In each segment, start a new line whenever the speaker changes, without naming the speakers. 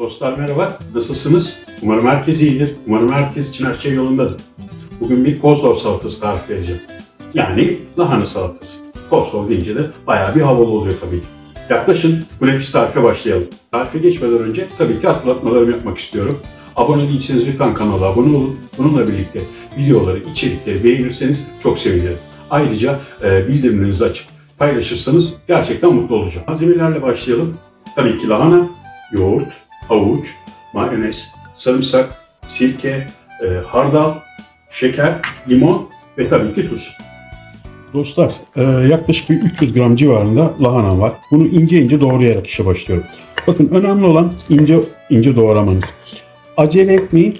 Dostlar merhaba, nasılsınız? Umarım herkes iyidir. Umarım herkes için her şey yolundadır. Bugün bir kozlov salatası tarifi vereceğim. Yani lahana salatası. Kozlov deyince de bayağı bir havalı oluyor tabii ki. Yaklaşın bu nefis tarife başlayalım. Tarife geçmeden önce tabii ki hatırlatmalarımı yapmak istiyorum. Abone değilseniz lütfen kanala abone olun. Bununla birlikte videoları, içerikleri beğenirseniz çok sevinirim. Ayrıca e, bildirimlerinizi açıp paylaşırsanız gerçekten mutlu olacağım. Malzemelerle başlayalım. Tabii ki lahana, yoğurt, havuç, mayonez, sarımsak, sirke, e, hardal, şeker, limon ve tabii ki tuz. Dostlar e, yaklaşık bir 300 gram civarında lahana var. Bunu ince ince doğrayarak işe başlıyorum. Bakın önemli olan ince ince doğramanız. Acele etmeyin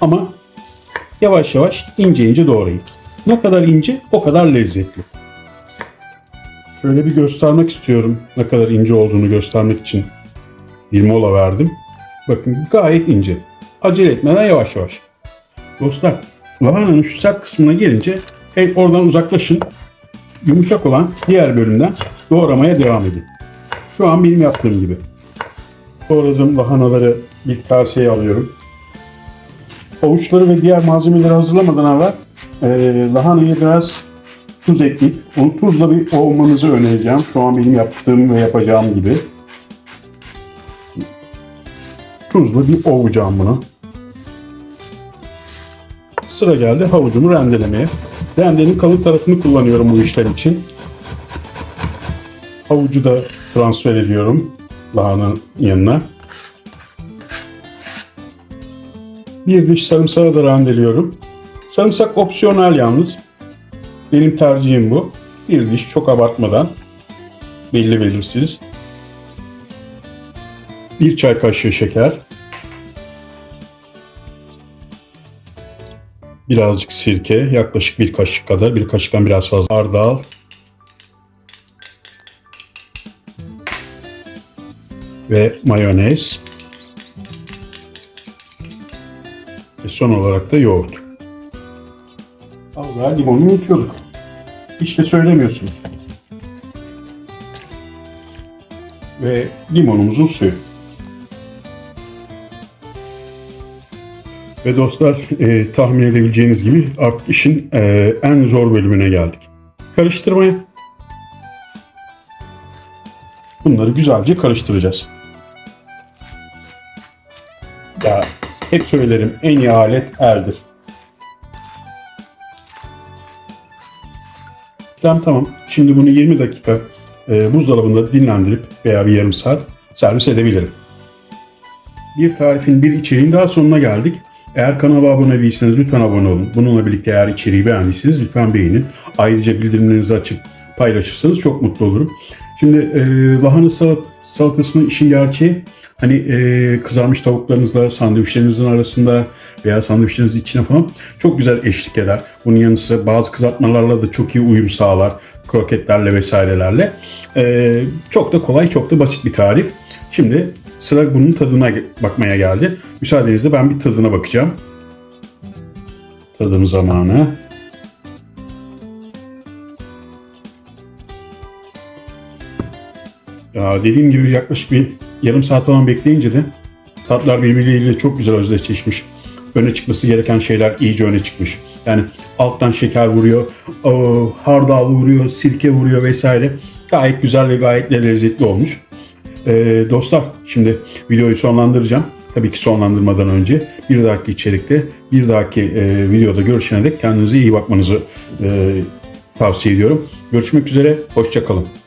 ama yavaş yavaş ince ince doğrayın. Ne kadar ince o kadar lezzetli. Şöyle bir göstermek istiyorum ne kadar ince olduğunu göstermek için bir mola verdim. Bakın gayet ince. Acele etmeden yavaş yavaş. Dostlar lahananın şu sert kısmına gelince el oradan uzaklaşın. Yumuşak olan diğer bölümden doğramaya devam edin. Şu an benim yaptığım gibi. Doğradığım lahanaları bir kaseye alıyorum. Havuçları ve diğer malzemeleri hazırlamadan evvel e, lahanayı biraz tuz ekleyip onu tuzla bir ovmanızı önereceğim. Şu an benim yaptığım ve yapacağım gibi. Tuzlu bir ovacağım bunu. Sıra geldi havucumu rendelemeye. Rendenin kalın tarafını kullanıyorum bu işler için. Havucu da transfer ediyorum lahananın yanına. Bir diş sarımsağı da rendeliyorum. Sarımsak opsiyonel yalnız. Benim tercihim bu. Bir diş çok abartmadan belli belirsiz. Bir çay kaşığı şeker. Birazcık sirke, yaklaşık bir kaşık kadar, bir kaşıktan biraz fazla hardal. Ve mayonez. Ve son olarak da yoğurt. Allah limonu unutuyorduk. Hiç de söylemiyorsunuz. Ve limonumuzun suyu. Ve dostlar e, tahmin edebileceğiniz gibi artık işin e, en zor bölümüne geldik. Karıştırmaya. Bunları güzelce karıştıracağız. Ya hep söylerim en iyi alet eldir. Tamam tamam. Şimdi bunu 20 dakika e, buzdolabında dinlendirip veya bir yarım saat servis edebilirim. Bir tarifin bir içeriğin daha sonuna geldik. Eğer kanala abone değilseniz lütfen abone olun. Bununla birlikte eğer içeriği beğendiyseniz lütfen beğenin. Ayrıca bildirimlerinizi açıp paylaşırsanız çok mutlu olurum. Şimdi e, lahana salat, salatasının işin gerçeği hani e, kızarmış tavuklarınızla sandviçlerinizin arasında veya sandviçlerinizin içine falan çok güzel eşlik eder. Bunun yanı sıra bazı kızartmalarla da çok iyi uyum sağlar. Kroketlerle vesairelerle. E, çok da kolay, çok da basit bir tarif. Şimdi Sıra bunun tadına bakmaya geldi. Müsaadenizle ben bir tadına bakacağım. Tadım zamanı. Ya dediğim gibi yaklaşık bir yarım saat falan bekleyince de tatlar birbirleriyle çok güzel özdeşleşmiş. Öne çıkması gereken şeyler iyice öne çıkmış. Yani alttan şeker vuruyor, hardal vuruyor, sirke vuruyor vesaire. Gayet güzel ve gayet de lezzetli olmuş. Ee, dostlar şimdi videoyu sonlandıracağım. Tabii ki sonlandırmadan önce bir dahaki içerikte bir dahaki e, videoda görüşene dek kendinize iyi bakmanızı e, tavsiye ediyorum. Görüşmek üzere, hoşçakalın.